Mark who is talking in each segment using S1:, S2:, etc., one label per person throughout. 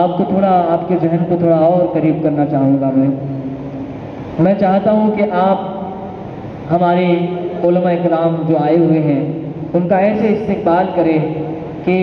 S1: आपको थोड़ा, आपके जहन को थोड़ा और करीब करना चाहूँगा मैं। मैं चाहता हूँ कि आप हमारे इकराम जो आए हुए हैं, उनका ऐसे इस्तेबाल करें कि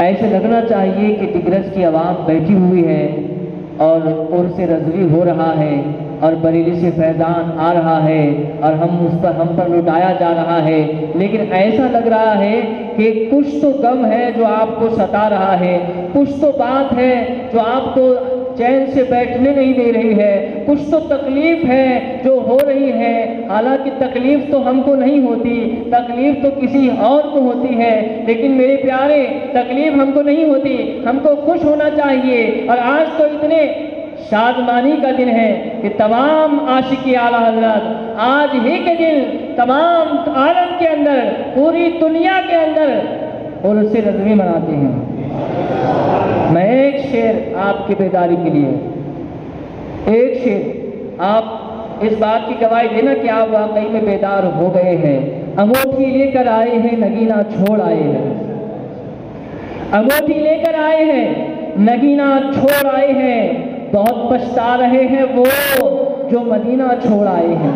S1: ऐसे लगना चाहिए कि टिग्रस की आवाम बैठी हुई है और से रजवी हो रहा है और बरेली से फैज़ान आ रहा है और हम उस पर, हम पर लुटाया जा रहा है। लेकिन ऐसा लग रहा है कि कुछ तो गम है जो आपको सता रहा है, कुछ तो बात है जो आपको चैन से बैठने नहीं दे रही है। कुछ तो तकलीफ़ है जो हो रही है। हालाँकि तकलीफ़ तो हमको नहीं होती, तकलीफ़ तो किसी और को होती है। लेकिन मेरे प्यारे, तकलीफ़ हमको नहीं होती, हमको खुश होना चाहिए। और आज तो इतने शादमानी का दिन है कि तमाम आशिकी आला हज़रत, आज ही के दिन तमाम आलम के अंदर, पूरी दुनिया के अंदर और उससे रजवी मनाते हैं। आपकी बेदारी के लिए। एक शेर आप इस बात की गवाही देना कि आप वाकई में बेदार हो गए हैं। अंगूठी लेकर आए हैं नगीना छोड़ आए हैं। अंगूठी लेकर आए हैं नगीना छोड़ आए हैं। बहुत पछता रहे हैं वो जो मदीना छोड़ आए हैं।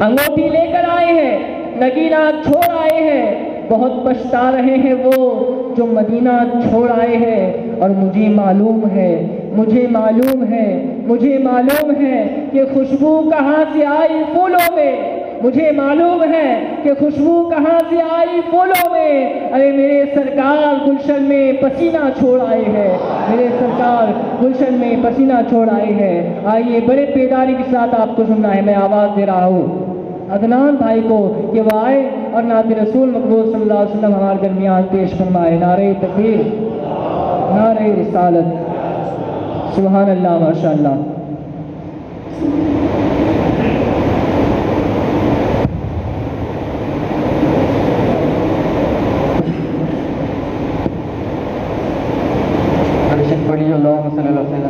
S1: अंगूठी लेकर आए हैं नगीना छोड़ आए हैं। बहुत पछता रहे हैं वो जो मदीना छोड़ आए हैं और मुझे मालूम है, मुझे मालूम है, मुझे मालूम है कि खुशबू कहाँ से आई फूलों में। मुझे मालूम है कि खुशबू कहाँ से आई फूलों में। अरे मेरे सरकार गुलशन में पसीना छोड़ आए हैं। मेरे सरकार गुलशन में पसीना छोड़ आए हैं। आइए बड़े बेदारी के साथ आपको सुनना है, मैं आवाज़ दे रहा हूँ। अदनान भाई को कि वह आए और नात रसूल मकबूल सल्लल्लाहु अलैहि वसल्लम हमारे दरमियान पेश फरमाए। नारे तकबीर, नारे रिसालत। सुबहान अल्लाह माशा
S2: पढ़िए अल्लाह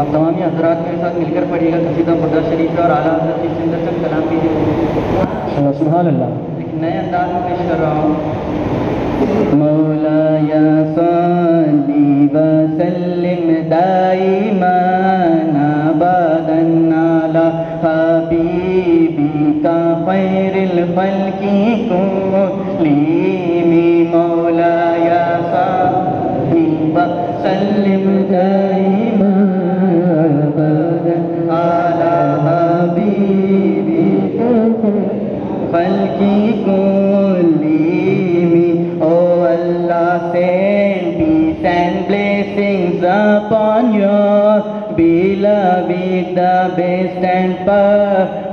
S2: आप तमामी हजरात मेरे साथ मिलकर पढ़िएगा कसीदा मुर्दा शरीफ और आला हजरत की सिंदर तक कलाम कीजिए
S1: सुभान अल्लाह
S2: एक नए अंदाज में पेश कर रहा हूँ मौला या खैरिल खल्की कुलीमी मौला या सल्ली व सल्लिम दाइमान अबदन अला हबीबिका फलकी कुलीमी Oh Allah send peace and blessings upon your beloved the best and perfect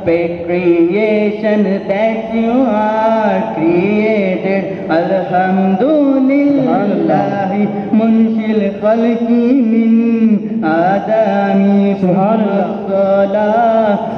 S2: creation that you are created Alhamdulillah munshil khalqi min adami subhanallah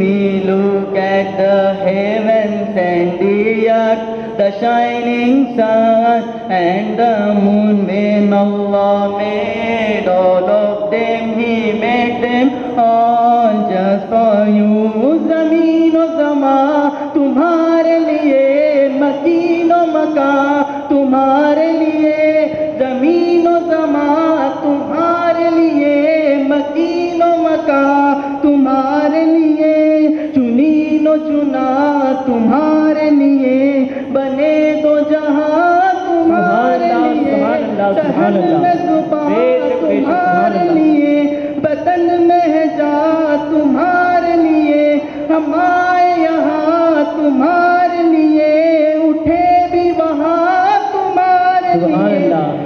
S2: me look at the heavens and the earth the shining sun and the moon when Allah made all of them he made them all just for you zameen o zama tumhare liye makin o makan चुना तुम्हारे लिए बने दो जहाँ तुम्हारे लिए शहर में तुम्हारे लिए बतन में है जा तुम्हारे लिए हम आए यहाँ तुम्हारे लिए उठे भी वहाँ तुम्हारे लिए।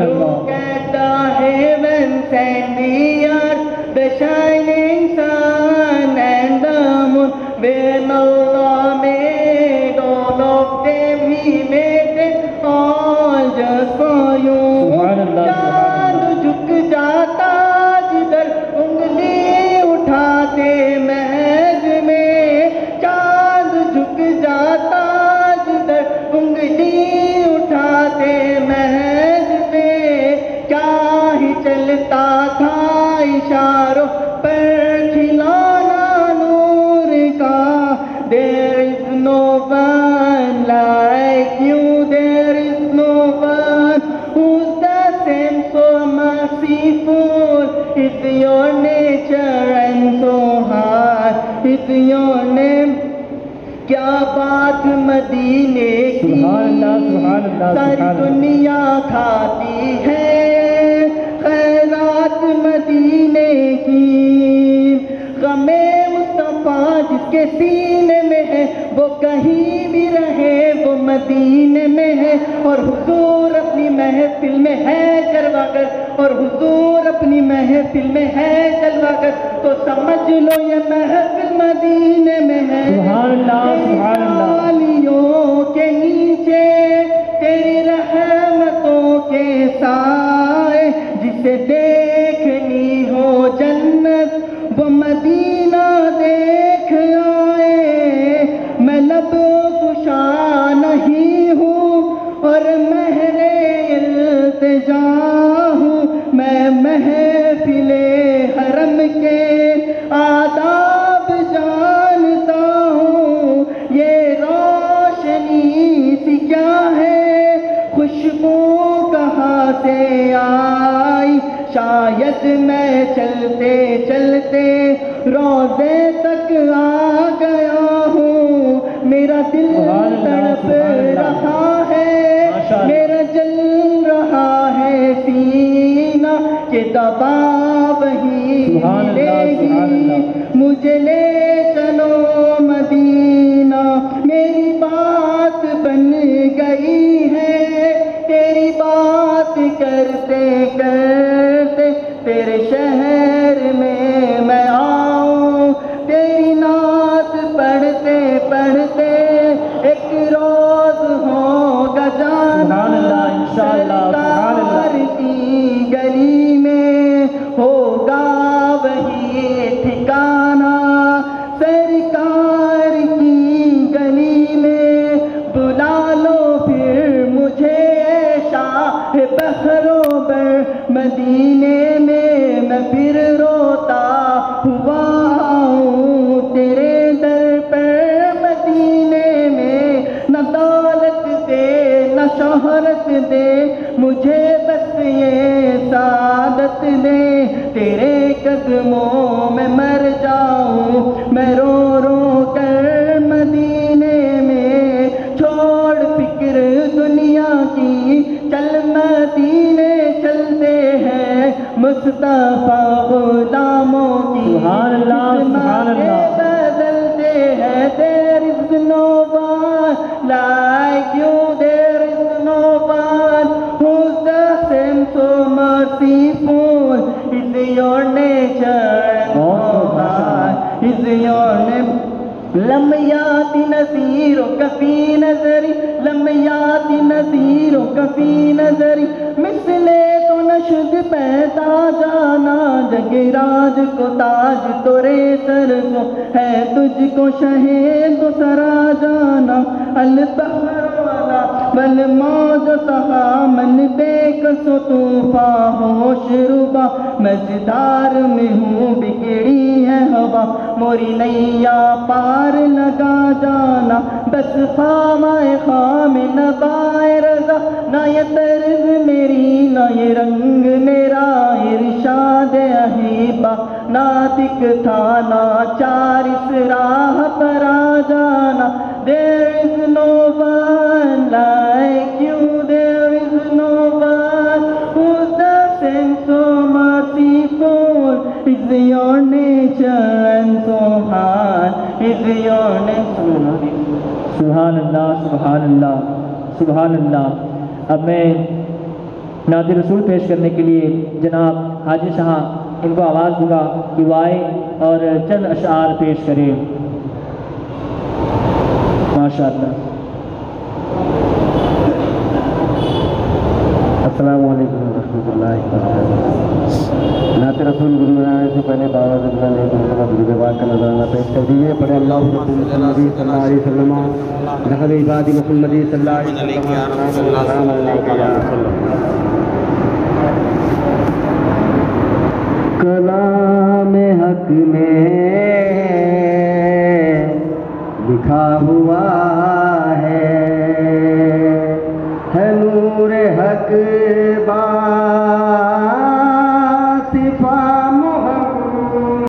S2: Look at the heavens and the earth, the shining sun and the moon, when Allah merciful is your nature and so high is your name क्या बात मदीने की? सारी। दुनिया खाती है खैरात मदीने की। गमे मुस्तफ़ा जिसके सीने में है वो कहीं भी रहे वो मदीने में है। और हुजूर अपनी महफिल में है जलवागर और हुजूर अपनी महफिल में है जलवागर तो समझ लो ये महफिल मदीने में है
S1: सुभान अल्लाह, सुभान अल्लाह।
S2: महफिले हरम के आदाब जानता हूँ। ये रोशनी सी क्या है? खुशबू कहाँ से आई? शायद मैं चलते चलते रोज़े तक आ गया हूँ। मेरा दिल दबा वही मिलेगी। मुझे ले चल मदीने चलते हैं मुस्तफ़ा गुलामों की
S1: सुभान अल्लाह, सुभान
S2: किस्मतें
S1: अल्लाह।
S2: बदलते हैं like you there is no one who's the same so merciful is your nature high is your name लम याति कफी नजरी लम याति कफी नजरी मिसले तो नशद पैदा जाना जगराज को ताज तोरे सर को है तुझको शहेद सरा जाना अल बहर वाला मौज सहा मन देख सो तूफा होश रुबा। मजदार में हूँ, बिगड़ी है हवा। मोरी नैया पार लगा जाना। बस खामाए खाम नबाए रजा। ना ये तर्ज मेरी, ना ये रंग मेरा इरशाद अहीबा। ना दिख था ना चार इस राह पर आ जाना। There is no one like you, there is no one who's same so merciful. Is your nature and so high is your name.
S1: सुबहान अल्लाह सुबहान अल्लाह सुबहान अल्लाह अब मैं नादिर रसूल पेश करने के लिए जनाब हाजी शाह इनको आवाज़ दूँगा कि वो और चंद अशार पेश करें
S3: रहमतुल्लाहि व रसूल गुनगुनाने से पहले बाबा रजला ने पाक का नजराना पेश कर दिए पढ़े अल्लाह नहल इबादी मुहम्मदी सल्लल्लाहु अलैहि वसल्लम।